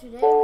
today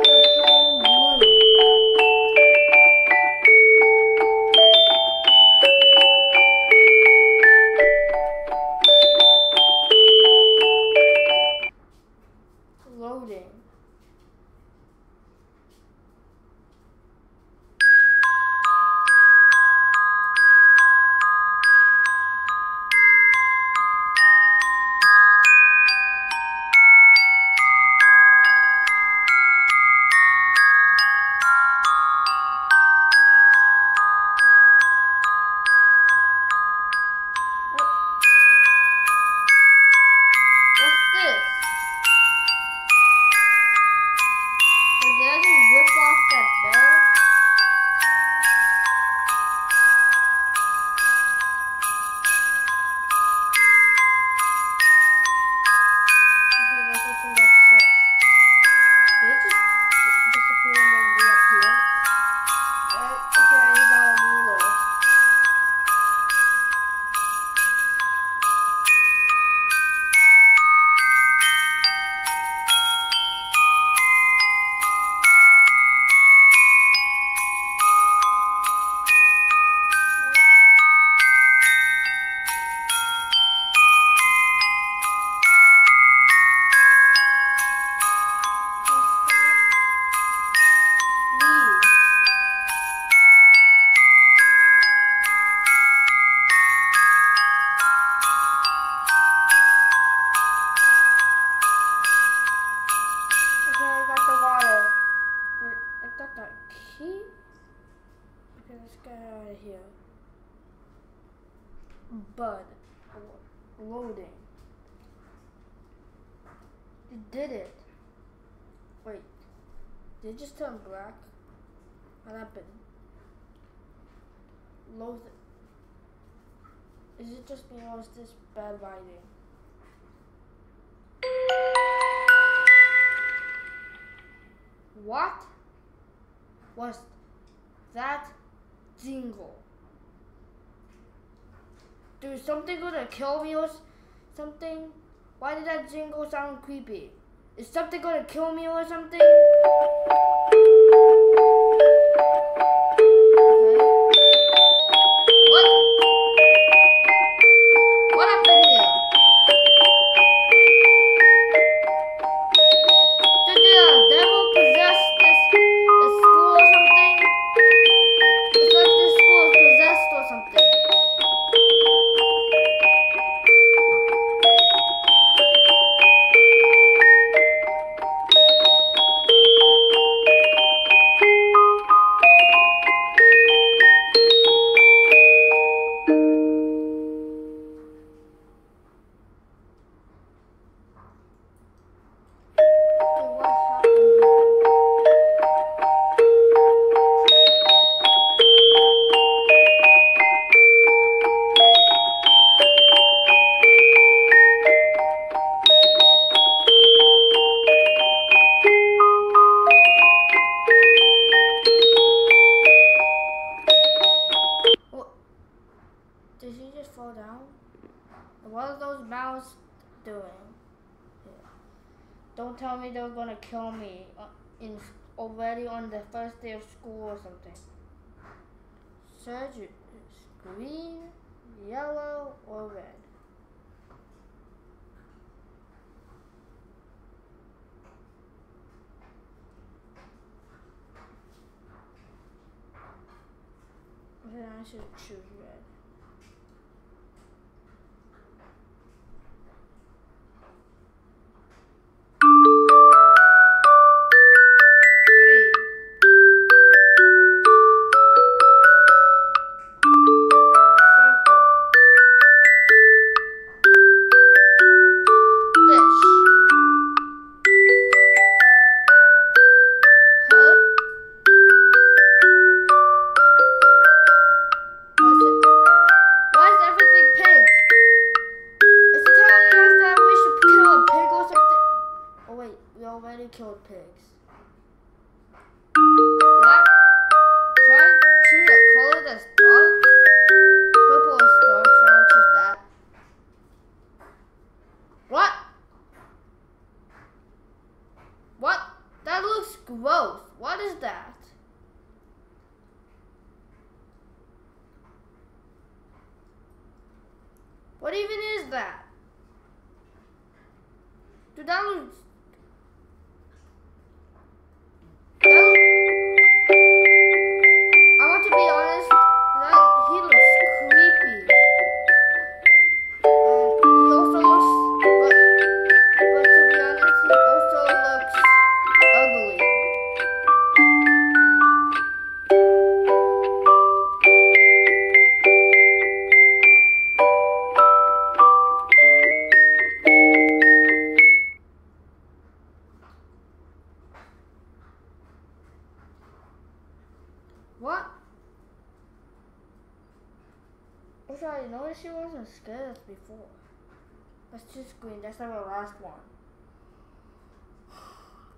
Bud. Loading. You did it. Wait. Did it just turn black? What happened? Load. Is it just me or is this bad writing? What was that jingle? Dude, something gonna kill me or something? Why did that jingle sound creepy? Is something gonna kill me or something? Fall down? What are those mouths doing? Don't tell me they're gonna kill me uh, in already on the first day of school or something. Surgery green, yellow, or red. Okay, I should choose short pigs. To color. Purple is dark, that. What? What? That looks gross. What is that? What even is that? Dude, that looks That wasn't before. That's just green. That's not our last one.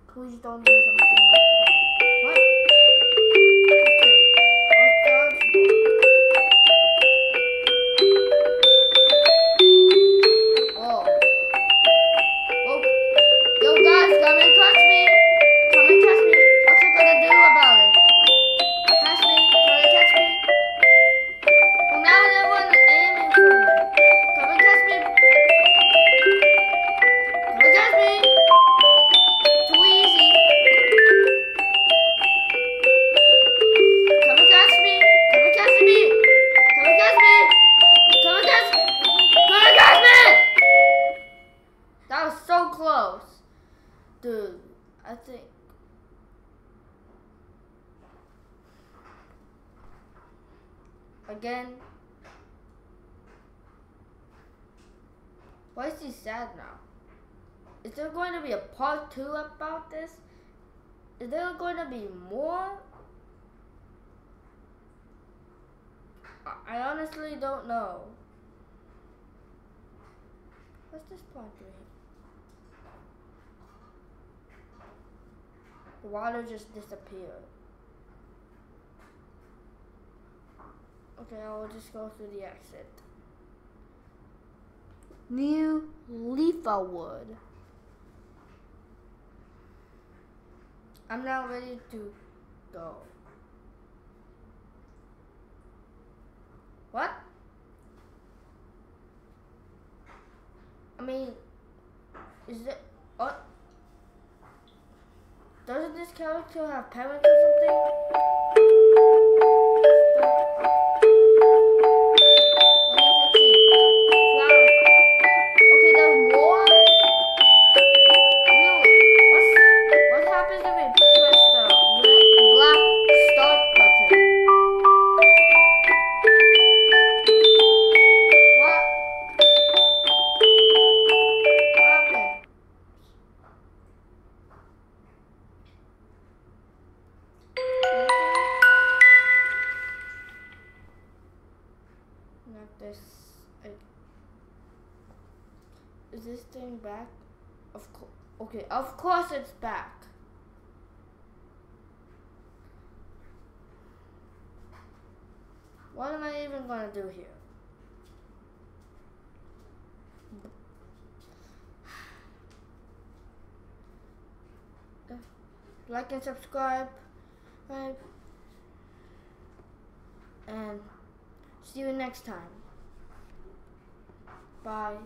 Please don't do something like that. What? Again. Why is he sad now? Is there going to be a part two about this? Is there going to be more? I- honestly don't know. What's this part three? The water just disappeared. Okay, I will just go through the exit. New Leafa Wood. I'm now ready to go. What? I mean, is it? What? Doesn't this character have parents or something? Course it's back. What am I even gonna do here? Like and subscribe. And see you next time. Bye.